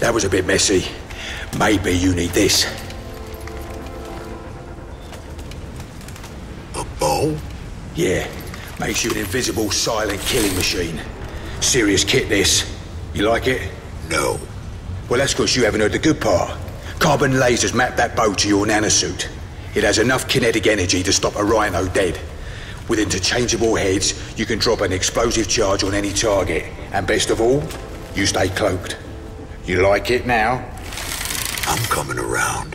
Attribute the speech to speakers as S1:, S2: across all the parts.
S1: That was a bit messy. Maybe you need this.
S2: A bow?
S1: Yeah, makes you an invisible, silent killing machine. Serious kit, this. You like it?
S2: No.
S1: Well, that's because you haven't heard the good part. Carbon lasers map that bow to your nanosuit. It has enough kinetic energy to stop a rhino dead. With interchangeable heads, you can drop an explosive charge on any target. And best of all, you stay cloaked. You like it now?
S2: I'm coming around.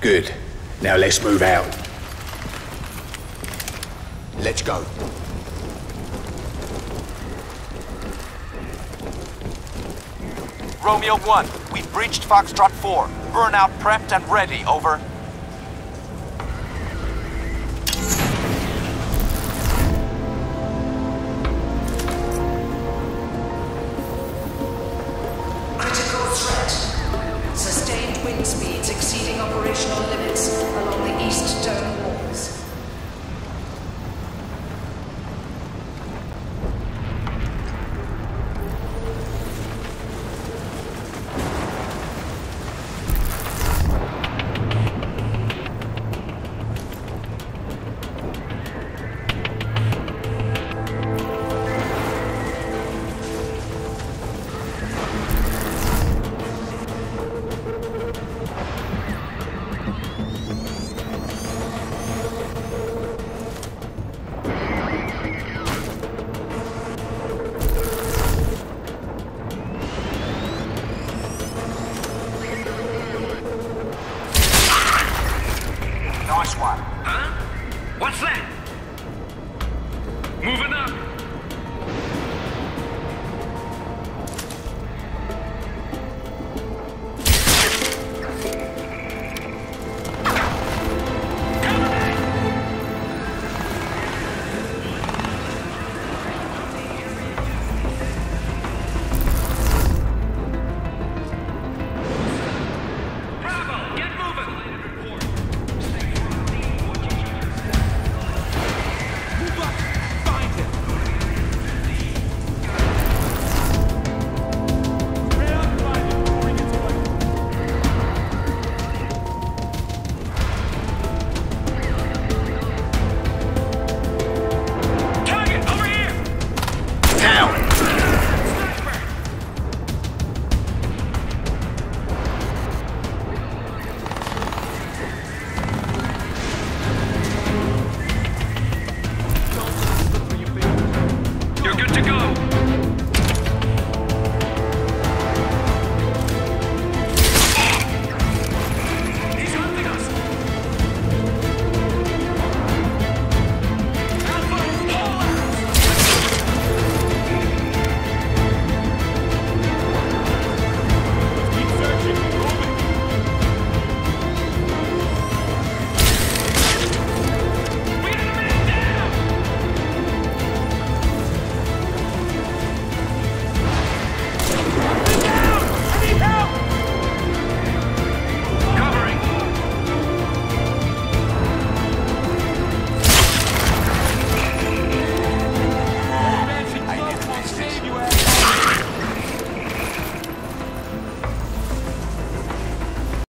S1: Good. Now let's move out. Let's go.
S3: Romeo 1, we've breached Foxtrot 4. Burnout prepped and ready, over. speeds exceeding operational Moving up.